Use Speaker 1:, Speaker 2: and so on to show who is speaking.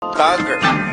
Speaker 1: Dogger